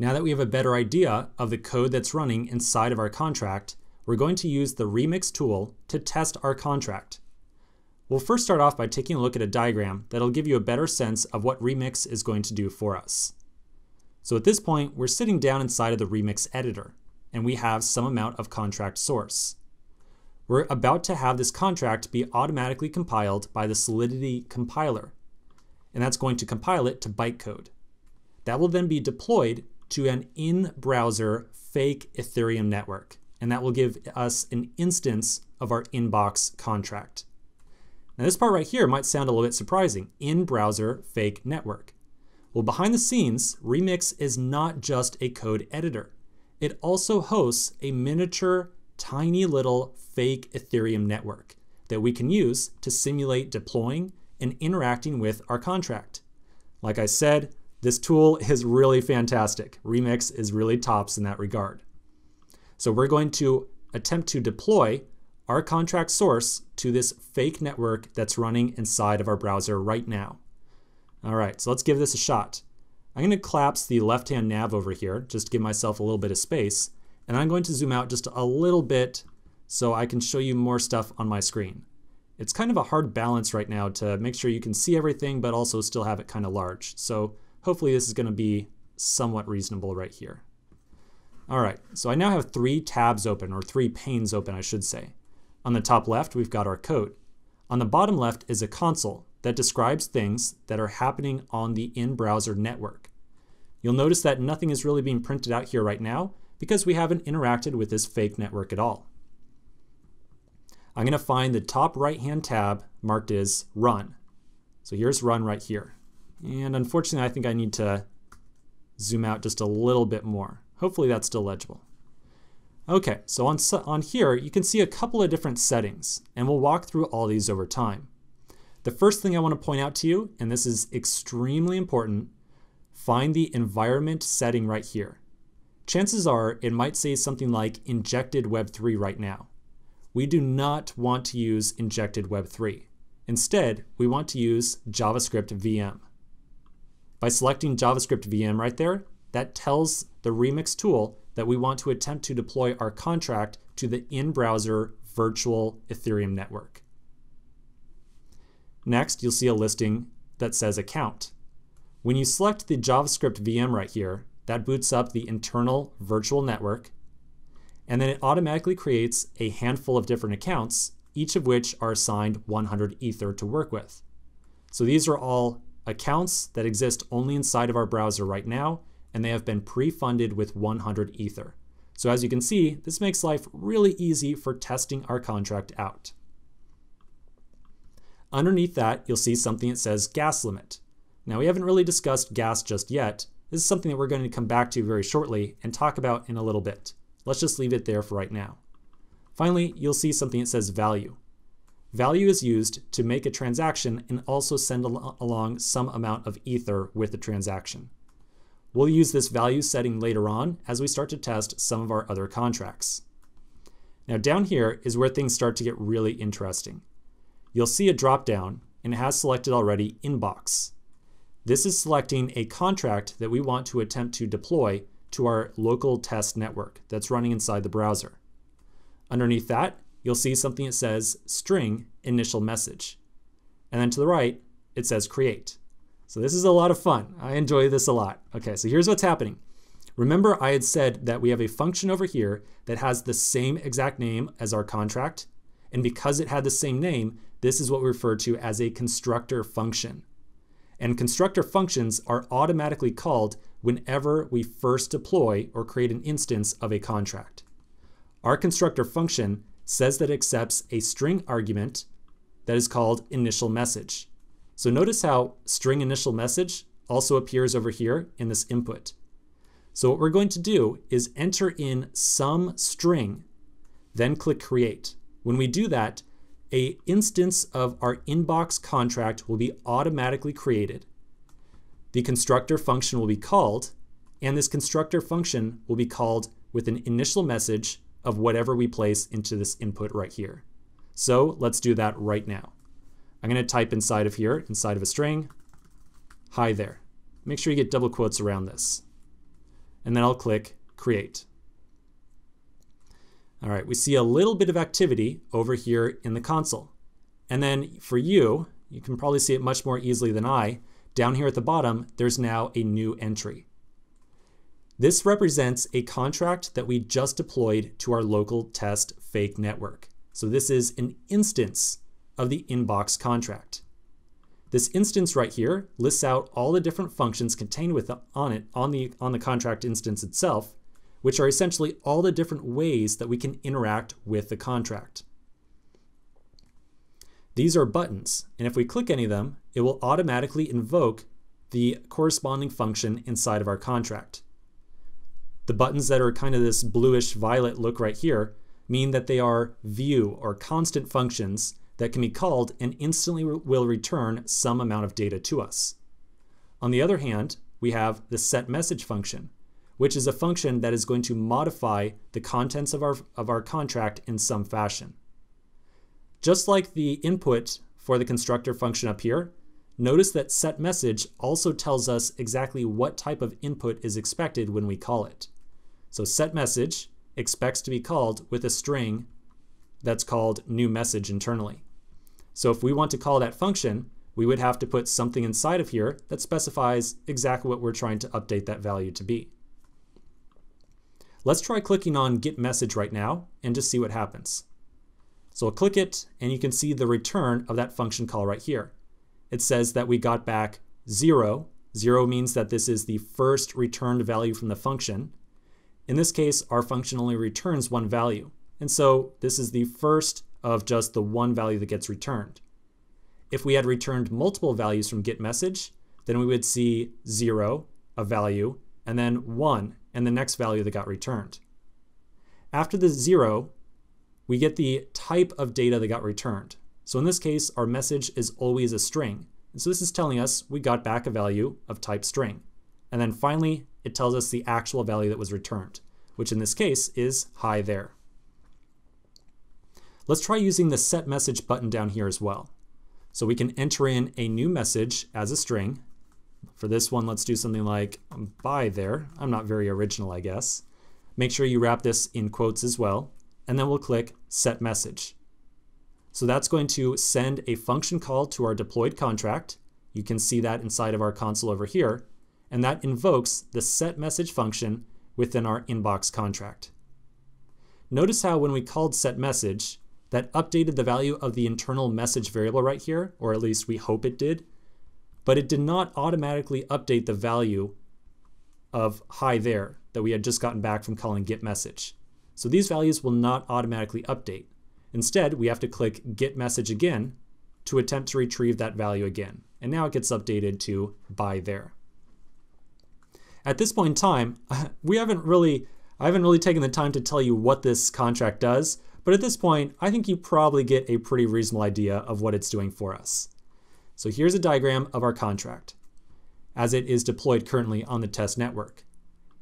Now that we have a better idea of the code that's running inside of our contract, we're going to use the Remix tool to test our contract. We'll first start off by taking a look at a diagram that'll give you a better sense of what Remix is going to do for us. So at this point, we're sitting down inside of the Remix editor, and we have some amount of contract source. We're about to have this contract be automatically compiled by the Solidity compiler, and that's going to compile it to bytecode. That will then be deployed to an in-browser fake Ethereum network, and that will give us an instance of our inbox contract. Now this part right here might sound a little bit surprising, in-browser fake network. Well, behind the scenes, Remix is not just a code editor. It also hosts a miniature, tiny little fake Ethereum network that we can use to simulate deploying and interacting with our contract. Like I said, this tool is really fantastic. Remix is really tops in that regard. So we're going to attempt to deploy our contract source to this fake network that's running inside of our browser right now. All right, so let's give this a shot. I'm going to collapse the left-hand nav over here just to give myself a little bit of space. And I'm going to zoom out just a little bit so I can show you more stuff on my screen. It's kind of a hard balance right now to make sure you can see everything but also still have it kind of large. So Hopefully this is going to be somewhat reasonable right here. All right, so I now have three tabs open, or three panes open, I should say. On the top left, we've got our code. On the bottom left is a console that describes things that are happening on the in-browser network. You'll notice that nothing is really being printed out here right now because we haven't interacted with this fake network at all. I'm going to find the top right-hand tab marked as Run. So here's Run right here. And unfortunately, I think I need to zoom out just a little bit more. Hopefully that's still legible. Okay, so on, on here, you can see a couple of different settings, and we'll walk through all these over time. The first thing I want to point out to you, and this is extremely important, find the environment setting right here. Chances are it might say something like injected Web3 right now. We do not want to use injected Web3. Instead, we want to use JavaScript VM. By selecting JavaScript VM right there, that tells the Remix tool that we want to attempt to deploy our contract to the in-browser virtual Ethereum network. Next, you'll see a listing that says account. When you select the JavaScript VM right here, that boots up the internal virtual network, and then it automatically creates a handful of different accounts, each of which are assigned 100 Ether to work with. So these are all accounts that exist only inside of our browser right now, and they have been pre-funded with 100 Ether. So as you can see, this makes life really easy for testing our contract out. Underneath that, you'll see something that says gas limit. Now we haven't really discussed gas just yet. This is something that we're going to come back to very shortly and talk about in a little bit. Let's just leave it there for right now. Finally, you'll see something that says value. Value is used to make a transaction and also send al along some amount of Ether with the transaction. We'll use this value setting later on as we start to test some of our other contracts. Now down here is where things start to get really interesting. You'll see a drop down and it has selected already Inbox. This is selecting a contract that we want to attempt to deploy to our local test network that's running inside the browser. Underneath that, you'll see something that says string initial message. And then to the right, it says create. So this is a lot of fun. I enjoy this a lot. Okay, so here's what's happening. Remember I had said that we have a function over here that has the same exact name as our contract. And because it had the same name, this is what we refer to as a constructor function. And constructor functions are automatically called whenever we first deploy or create an instance of a contract. Our constructor function says that it accepts a string argument that is called initial message. So notice how string initial message also appears over here in this input. So what we're going to do is enter in some string, then click create. When we do that, a instance of our inbox contract will be automatically created. The constructor function will be called, and this constructor function will be called with an initial message of whatever we place into this input right here. So let's do that right now. I'm going to type inside of here, inside of a string, hi there. Make sure you get double quotes around this. and then I'll click Create. All right, we see a little bit of activity over here in the console. And then for you, you can probably see it much more easily than I, down here at the bottom, there's now a new entry. This represents a contract that we just deployed to our local test fake network. So this is an instance of the inbox contract. This instance right here lists out all the different functions contained with the, on it on the on the contract instance itself, which are essentially all the different ways that we can interact with the contract. These are buttons, and if we click any of them, it will automatically invoke the corresponding function inside of our contract. The buttons that are kind of this bluish violet look right here mean that they are view or constant functions that can be called and instantly will return some amount of data to us. On the other hand, we have the set message function, which is a function that is going to modify the contents of our, of our contract in some fashion. Just like the input for the constructor function up here, notice that setMessage also tells us exactly what type of input is expected when we call it. So setMessage expects to be called with a string that's called new message internally. So if we want to call that function, we would have to put something inside of here that specifies exactly what we're trying to update that value to be. Let's try clicking on get message right now and just see what happens. So I'll click it and you can see the return of that function call right here. It says that we got back zero. Zero means that this is the first returned value from the function. In this case, our function only returns one value. And so this is the first of just the one value that gets returned. If we had returned multiple values from getMessage, then we would see zero, a value, and then one, and the next value that got returned. After the zero, we get the type of data that got returned. So in this case, our message is always a string. And so this is telling us we got back a value of type string. And then finally, it tells us the actual value that was returned, which in this case is hi there. Let's try using the set message button down here as well. So we can enter in a new message as a string. For this one, let's do something like bye there. I'm not very original, I guess. Make sure you wrap this in quotes as well and then we'll click Set Message. So that's going to send a function call to our deployed contract. You can see that inside of our console over here, and that invokes the set message function within our inbox contract. Notice how when we called set message, that updated the value of the internal message variable right here, or at least we hope it did, but it did not automatically update the value of hi there that we had just gotten back from calling get message. So these values will not automatically update. Instead, we have to click Get Message again to attempt to retrieve that value again. And now it gets updated to bye there. At this point in time, we haven't really, I haven't really taken the time to tell you what this contract does, but at this point, I think you probably get a pretty reasonable idea of what it's doing for us. So here's a diagram of our contract as it is deployed currently on the test network.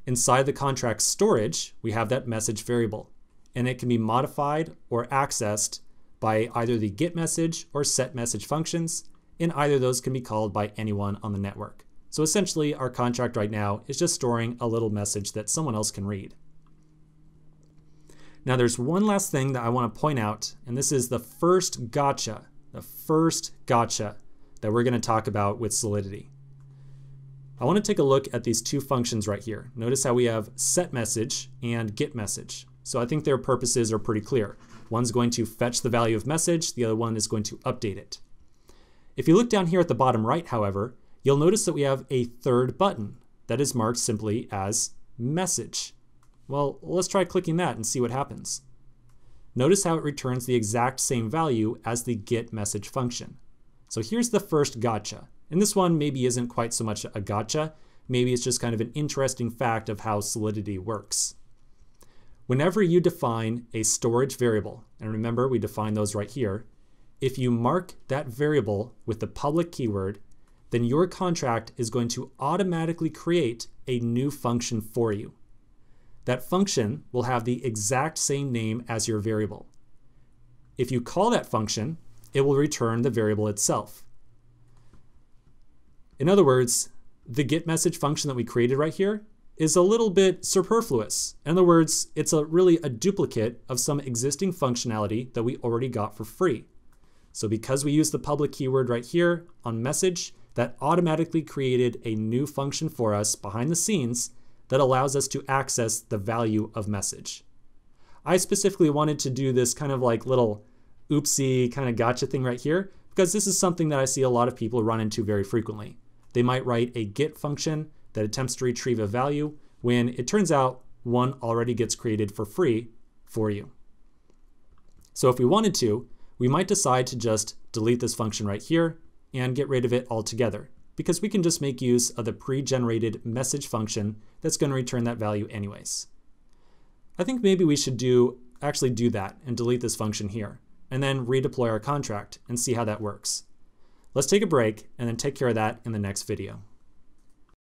Inside the contract storage, we have that message variable, and it can be modified or accessed by either the get message or set message functions, and either of those can be called by anyone on the network. So essentially, our contract right now is just storing a little message that someone else can read. Now, there's one last thing that I want to point out, and this is the first gotcha, the first gotcha that we're going to talk about with Solidity. I want to take a look at these two functions right here. Notice how we have set message and get message. So I think their purposes are pretty clear. One's going to fetch the value of message, the other one is going to update it. If you look down here at the bottom right, however, you'll notice that we have a third button that is marked simply as message. Well, let's try clicking that and see what happens. Notice how it returns the exact same value as the get message function. So here's the first gotcha. And this one maybe isn't quite so much a gotcha. Maybe it's just kind of an interesting fact of how Solidity works. Whenever you define a storage variable, and remember we define those right here, if you mark that variable with the public keyword, then your contract is going to automatically create a new function for you. That function will have the exact same name as your variable. If you call that function, it will return the variable itself. In other words, the get message function that we created right here is a little bit superfluous. In other words, it's a really a duplicate of some existing functionality that we already got for free. So because we use the public keyword right here on message, that automatically created a new function for us behind the scenes that allows us to access the value of message. I specifically wanted to do this kind of like little oopsie kind of gotcha thing right here because this is something that I see a lot of people run into very frequently. They might write a get function that attempts to retrieve a value when it turns out one already gets created for free for you. So if we wanted to, we might decide to just delete this function right here and get rid of it altogether because we can just make use of the pre-generated message function that's going to return that value anyways. I think maybe we should do actually do that and delete this function here and then redeploy our contract and see how that works. Let's take a break and then take care of that in the next video.